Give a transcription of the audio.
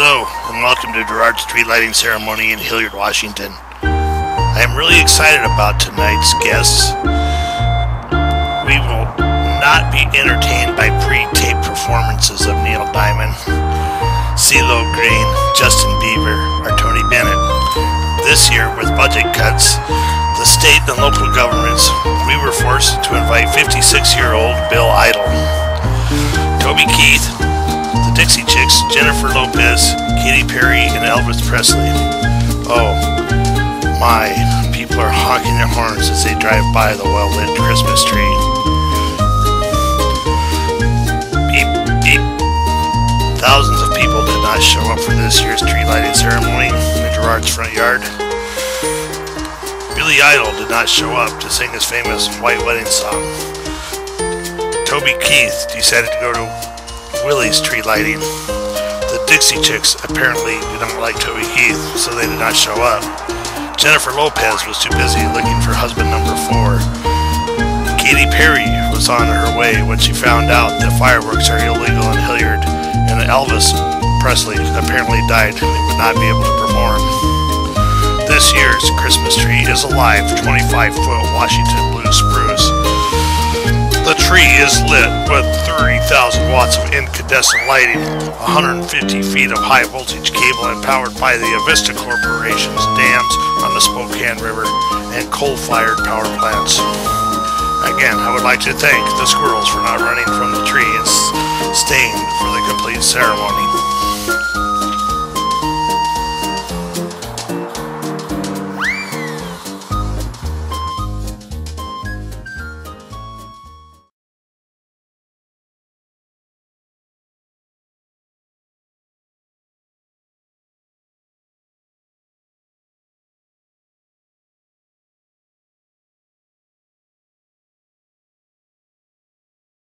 welcome to Gerard's tree lighting ceremony in Hillyard, Washington. I am really excited about tonight's guests. We will not be entertained by pre-tape performances of Neil Diamond, CeeLo Green, Justin Bieber, or Tony Bennett. This year, with budget cuts, the state and local governments, we were forced to invite 56-year-old Billy Idol, Toby Keith, Dixie Chicks, Jennifer Lopez, Katy Perry, and Elvis Presley. Oh, my, people are honking their horns as they drive by the well-lit Christmas tree. Beep, beep. Thousands of people did not show up for this year's tree lighting ceremony in Gerard's front yard. Billy Idol did not show up to sing his famous White Wedding song. Toby Keith decided to go to Willie's tree lighting. The Dixie Chicks apparently did not like Toby Keith, so they did not show up. Jennifer Lopez was too busy looking for husband number four. Katy Perry was on her way when she found out that fireworks are illegal in Hillyard, and Elvis Presley apparently died and would not be able to perform. This year's Christmas tree is a live 25 foot Washington blue spruce. Tree is lit with 30,000 watts of incandescent lighting, 150 feet of high voltage cable, and powered by the Avista Corporation's dams on the Spokane River and coal fired power plants. Again, I would like to thank the squirrels for not running from the tree and staying for the complete ceremony.